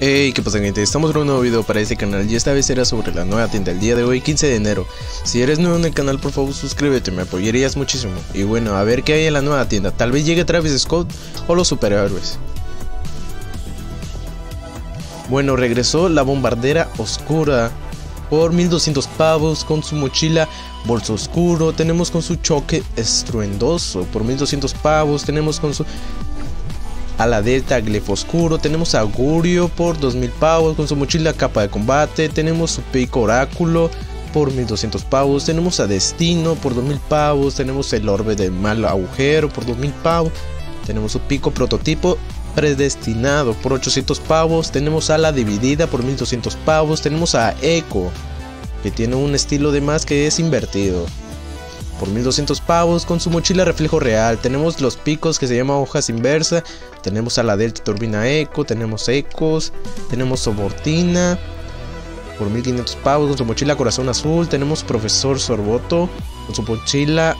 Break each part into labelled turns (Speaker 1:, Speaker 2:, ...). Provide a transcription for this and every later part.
Speaker 1: Hey, ¿qué pasa gente? Estamos en un nuevo video para este canal y esta vez será sobre la nueva tienda el día de hoy 15 de enero. Si eres nuevo en el canal por favor suscríbete, me apoyarías muchísimo. Y bueno, a ver qué hay en la nueva tienda, tal vez llegue Travis Scott o los superhéroes. Bueno, regresó la bombardera oscura por 1200 pavos con su mochila bolso oscuro, tenemos con su choque estruendoso por 1200 pavos, tenemos con su a la Delta Glifo Oscuro, tenemos a Gurio por 2000 pavos con su mochila capa de combate, tenemos su pico oráculo por 1200 pavos, tenemos a Destino por 2000 pavos, tenemos el orbe de mal agujero por 2000 pavos, tenemos su pico prototipo predestinado por 800 pavos, tenemos a la dividida por 1200 pavos, tenemos a Echo que tiene un estilo de más que es invertido por 1200 pavos con su mochila reflejo real. Tenemos los picos que se llama hojas inversa. Tenemos a la Delta Turbina Eco. Tenemos Ecos. Tenemos Sobortina por 1500 pavos con su mochila corazón azul. Tenemos Profesor Sorboto con su mochila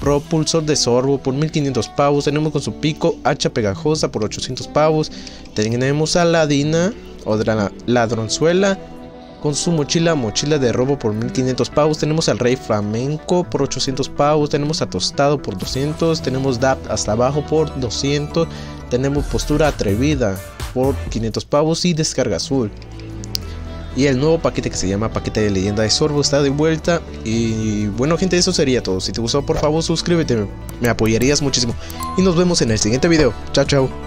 Speaker 1: propulsor de sorbo por 1500 pavos. Tenemos con su pico hacha pegajosa por 800 pavos. Tenemos a la Dina o la ladronzuela con su mochila, mochila de robo por 1500 pavos. Tenemos al Rey Flamenco por 800 pavos. Tenemos a Tostado por 200. Tenemos DAP hasta abajo por 200. Tenemos Postura Atrevida por 500 pavos y Descarga Azul. Y el nuevo paquete que se llama Paquete de Leyenda de Sorbo está de vuelta. Y bueno gente, eso sería todo. Si te gustó por favor suscríbete, me apoyarías muchísimo. Y nos vemos en el siguiente video. Chao, chao.